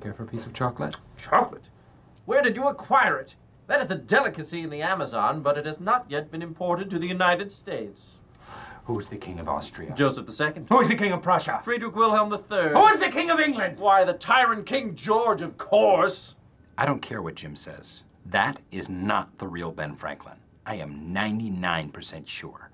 Care for a piece of chocolate? Chocolate? Where did you acquire it? That is a delicacy in the Amazon, but it has not yet been imported to the United States. Who is the King of Austria? Joseph II. Who is the King of Prussia? Friedrich Wilhelm III. Who is the King of England? Why, the tyrant King George, of course. I don't care what Jim says. That is not the real Ben Franklin. I am 99% sure.